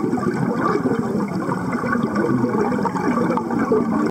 ハハハハ!